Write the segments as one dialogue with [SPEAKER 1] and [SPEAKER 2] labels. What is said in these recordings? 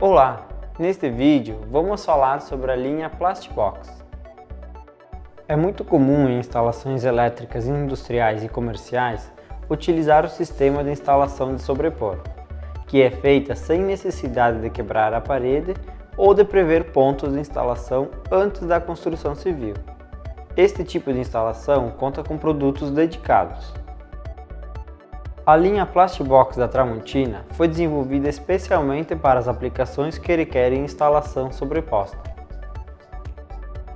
[SPEAKER 1] Olá! Neste vídeo vamos falar sobre a linha Plastbox. É muito comum em instalações elétricas industriais e comerciais utilizar o sistema de instalação de sobrepor, que é feita sem necessidade de quebrar a parede ou de prever pontos de instalação antes da construção civil. Este tipo de instalação conta com produtos dedicados. A linha Plastbox da Tramontina foi desenvolvida especialmente para as aplicações que requerem instalação sobreposta.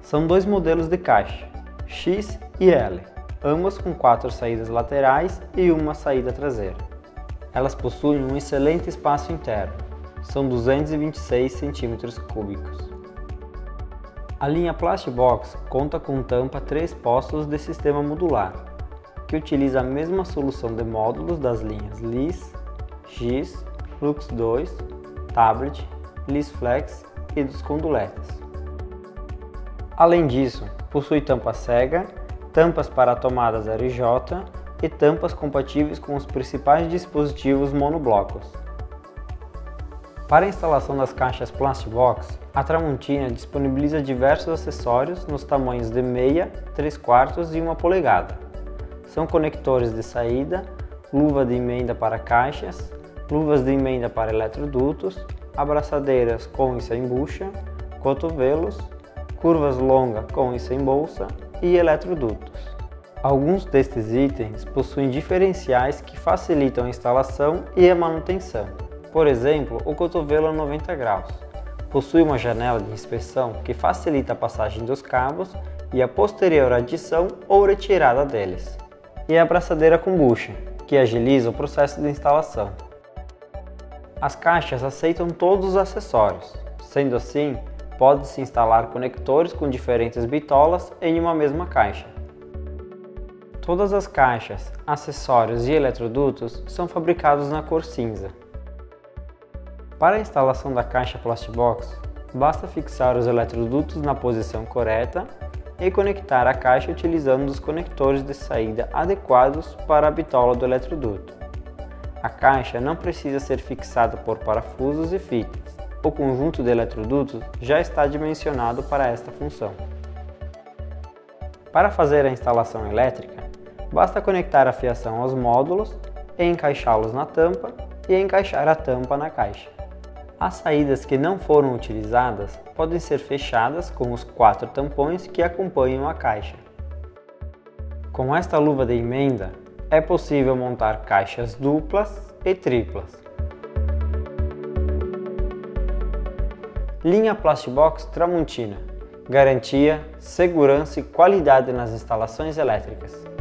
[SPEAKER 1] São dois modelos de caixa, X e L, ambas com quatro saídas laterais e uma saída traseira. Elas possuem um excelente espaço interno, são 226 cm3. A linha Plastbox conta com tampa 3 postos de sistema modular, que utiliza a mesma solução de módulos das linhas LIS, GIS, Lux 2, Tablet, LIS Flex e dos conduletes. Além disso, possui tampa cega, tampas para tomadas RJ e tampas compatíveis com os principais dispositivos monoblocos. Para a instalação das caixas Plastbox, a Tramontina disponibiliza diversos acessórios nos tamanhos de meia, 3 quartos e 1 polegada. São conectores de saída, luva de emenda para caixas, luvas de emenda para eletrodutos, abraçadeiras com e sem bucha, cotovelos, curvas longas com e sem bolsa e eletrodutos. Alguns destes itens possuem diferenciais que facilitam a instalação e a manutenção. Por exemplo, o cotovelo a 90 graus. Possui uma janela de inspeção que facilita a passagem dos cabos e a posterior adição ou retirada deles. E a abraçadeira com bucha, que agiliza o processo de instalação. As caixas aceitam todos os acessórios, sendo assim, pode-se instalar conectores com diferentes bitolas em uma mesma caixa. Todas as caixas, acessórios e eletrodutos são fabricados na cor cinza. Para a instalação da caixa Plastbox, basta fixar os eletrodutos na posição correta e conectar a caixa utilizando os conectores de saída adequados para a bitola do eletroduto. A caixa não precisa ser fixada por parafusos e fitas. O conjunto de eletrodutos já está dimensionado para esta função. Para fazer a instalação elétrica, basta conectar a fiação aos módulos, encaixá-los na tampa e encaixar a tampa na caixa. As saídas que não foram utilizadas podem ser fechadas com os quatro tampões que acompanham a caixa. Com esta luva de emenda, é possível montar caixas duplas e triplas. Linha Plastbox Tramontina. Garantia, segurança e qualidade nas instalações elétricas.